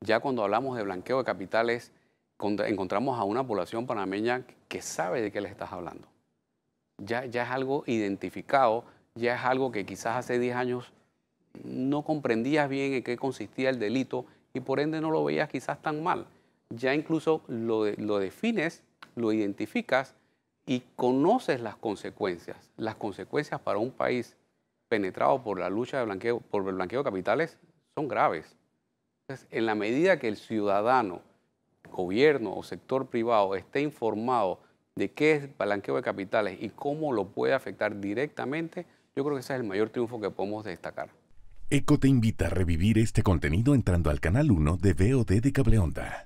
Ya cuando hablamos de blanqueo de capitales, encontramos a una población panameña que sabe de qué le estás hablando. Ya, ya es algo identificado, ya es algo que quizás hace 10 años no comprendías bien en qué consistía el delito y por ende no lo veías quizás tan mal. Ya incluso lo, lo defines, lo identificas y conoces las consecuencias. Las consecuencias para un país penetrado por la lucha de blanqueo, por el blanqueo de capitales son graves. En la medida que el ciudadano, gobierno o sector privado esté informado de qué es blanqueo de capitales y cómo lo puede afectar directamente, yo creo que ese es el mayor triunfo que podemos destacar. ECO te invita a revivir este contenido entrando al canal 1 de VOD de Cableonda.